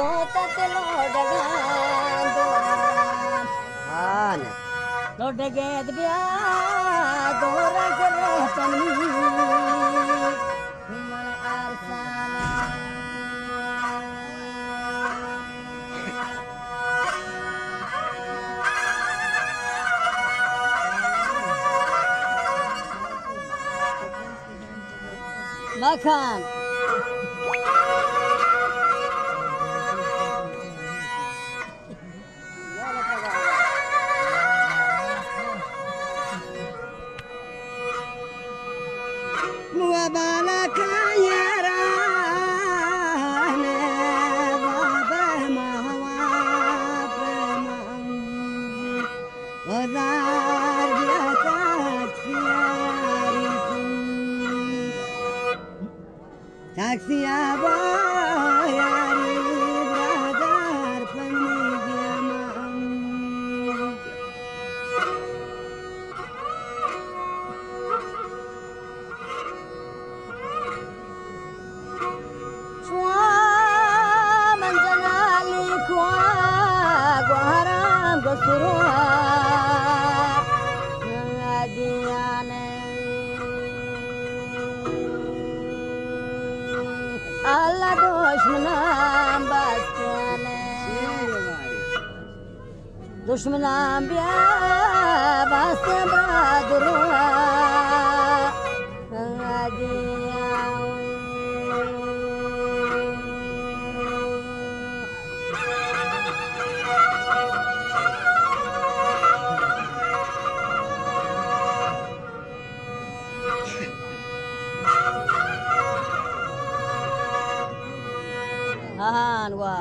धोतत लोडगान लोडगेद ब्या दोरग रहतनी मन आरसाना मखान Taxi, I دشمنان بیا باست بادروا آه، هان وا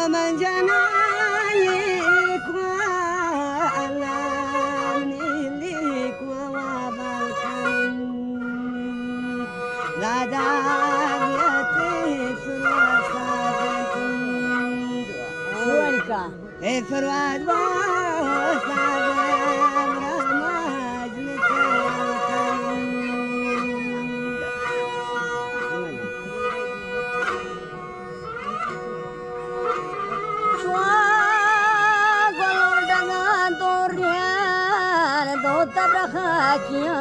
da ta. ومن جنالك وألمني لك ووابلكم لا دار يتيس وصادكم Shuanika. افراد وصادم رماج তাবরাখা কিয়া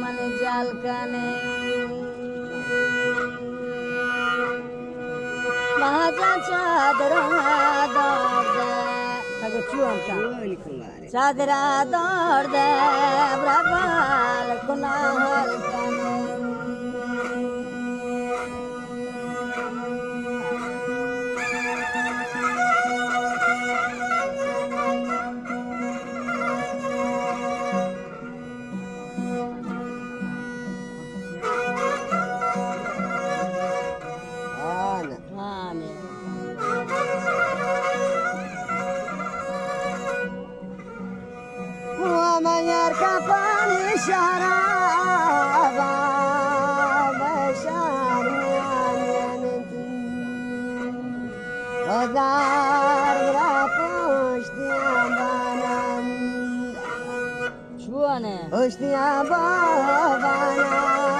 মানে জাল কানে। চাদরা দর দে ব্রাবাল কুনা হল কানে। Hoşniya babana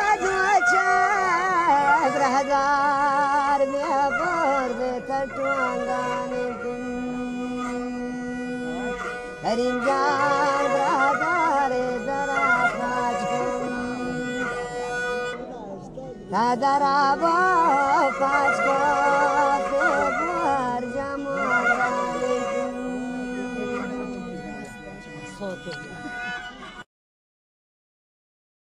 tuanganetin Harinjar bradare dara pachkun Tadara ba pachkun